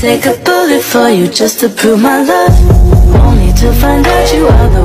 Take a bullet for you just to prove my love. Only to find out you are